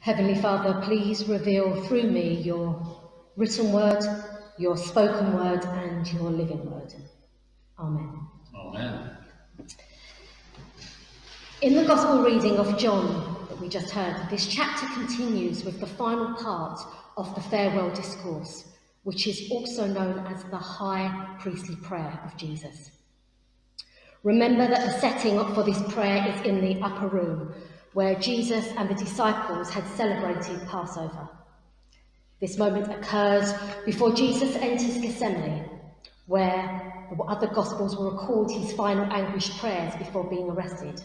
Heavenly Father, please reveal through me your written word, your spoken word, and your living word. Amen. Amen. In the Gospel reading of John that we just heard, this chapter continues with the final part of the farewell discourse, which is also known as the high priestly prayer of Jesus. Remember that the setting up for this prayer is in the upper room, where Jesus and the disciples had celebrated Passover. This moment occurs before Jesus enters Gethsemane, where the other Gospels will record his final anguished prayers before being arrested.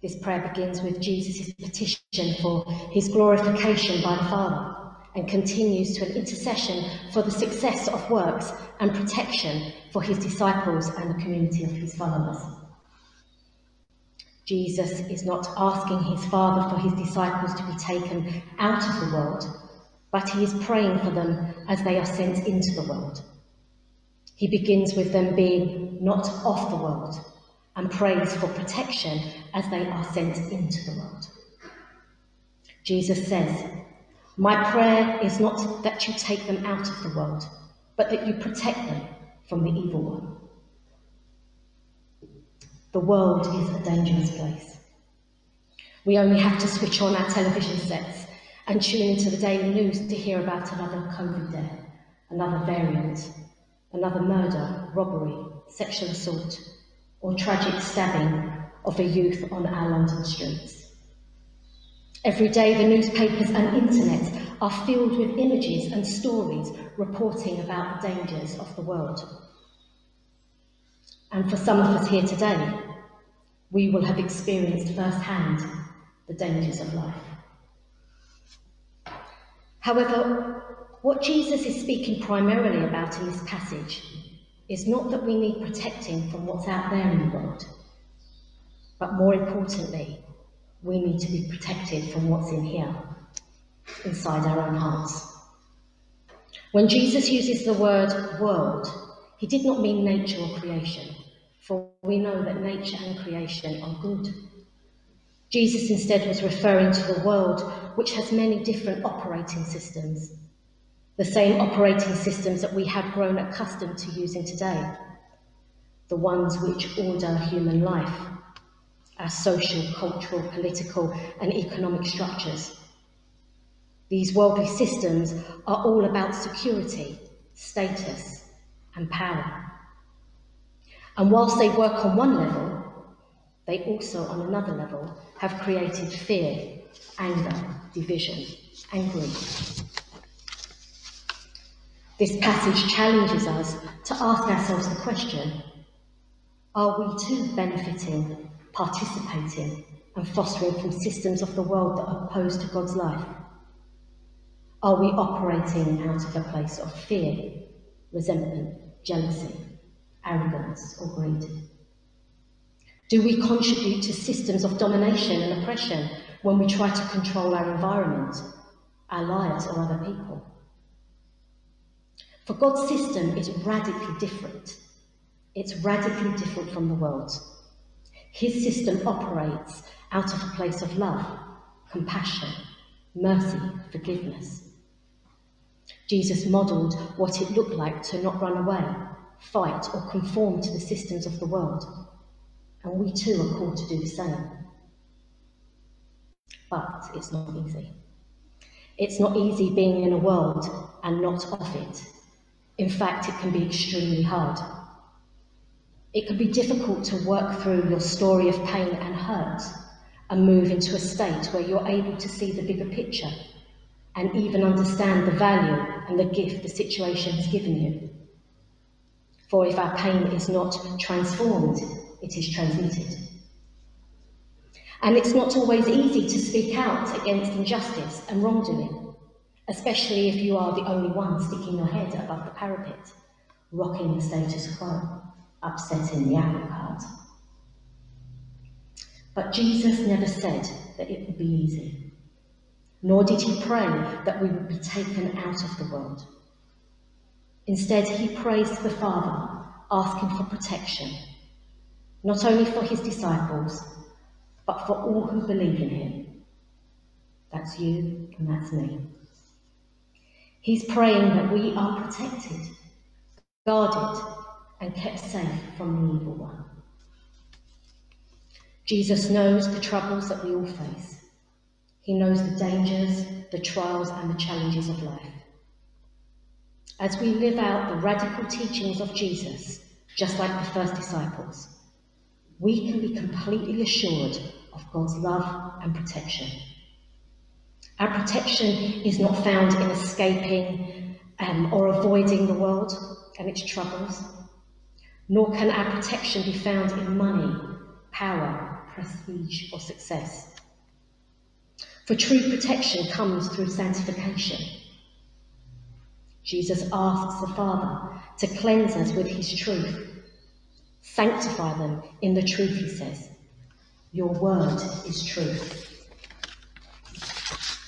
This prayer begins with Jesus' petition for his glorification by the Father and continues to an intercession for the success of works and protection for his disciples and the community of his followers. Jesus is not asking his Father for his disciples to be taken out of the world, but he is praying for them as they are sent into the world. He begins with them being not of the world and prays for protection as they are sent into the world. Jesus says, My prayer is not that you take them out of the world, but that you protect them from the evil one. The world is a dangerous place. We only have to switch on our television sets and tune into the daily news to hear about another COVID death, another variant, another murder, robbery, sexual assault, or tragic stabbing of a youth on our London streets. Every day, the newspapers and internet are filled with images and stories reporting about the dangers of the world. And for some of us here today, we will have experienced firsthand the dangers of life. However, what Jesus is speaking primarily about in this passage is not that we need protecting from what's out there in the world, but more importantly, we need to be protected from what's in here, inside our own hearts. When Jesus uses the word world, he did not mean nature or creation, for we know that nature and creation are good. Jesus instead was referring to the world, which has many different operating systems, the same operating systems that we have grown accustomed to using today, the ones which order human life, our social, cultural, political, and economic structures. These worldly systems are all about security, status, and power. And whilst they work on one level, they also, on another level, have created fear, anger, division, and greed. This passage challenges us to ask ourselves the question are we too benefiting, participating, and fostering from systems of the world that are opposed to God's life? Are we operating out of a place of fear, resentment, jealousy, arrogance, or greed? Do we contribute to systems of domination and oppression when we try to control our environment, our lives, or other people? For God's system is radically different. It's radically different from the world. His system operates out of a place of love, compassion, mercy, forgiveness. Jesus modelled what it looked like to not run away, fight, or conform to the systems of the world. And we too are called to do the same. But it's not easy. It's not easy being in a world and not of it. In fact, it can be extremely hard. It can be difficult to work through your story of pain and hurt and move into a state where you're able to see the bigger picture and even understand the value and the gift the situation has given you. For if our pain is not transformed, it is transmitted. And it's not always easy to speak out against injustice and wrongdoing, especially if you are the only one sticking your head above the parapet, rocking the status quo, upsetting the apple cart. But Jesus never said that it would be easy, nor did he pray that we would be taken out of the world. Instead, he prays to the Father, asking for protection, not only for his disciples, but for all who believe in him. That's you and that's me. He's praying that we are protected, guarded, and kept safe from the evil one. Jesus knows the troubles that we all face. He knows the dangers, the trials, and the challenges of life. As we live out the radical teachings of Jesus, just like the first disciples, we can be completely assured of God's love and protection. Our protection is not found in escaping um, or avoiding the world and its troubles, nor can our protection be found in money, power, prestige, or success. For true protection comes through sanctification. Jesus asks the Father to cleanse us with his truth. Sanctify them in the truth, he says. Your word is truth.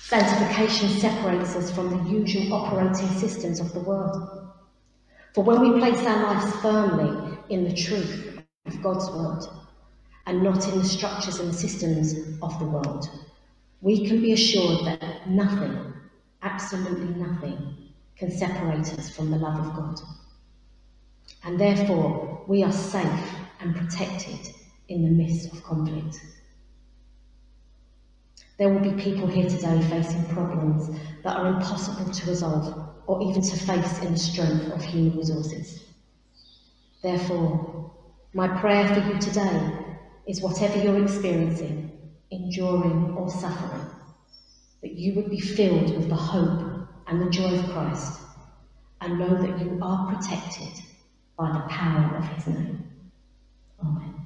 Sanctification separates us from the usual operating systems of the world. For when we place our lives firmly in the truth of God's word and not in the structures and systems of the world, we can be assured that nothing, absolutely nothing, can separate us from the love of God. And therefore, we are safe and protected in the midst of conflict. There will be people here today facing problems that are impossible to resolve or even to face in the strength of human resources. Therefore, my prayer for you today is whatever you're experiencing, enduring or suffering, that you would be filled with the hope and the joy of Christ, and know that you are protected by the power of his name. Amen.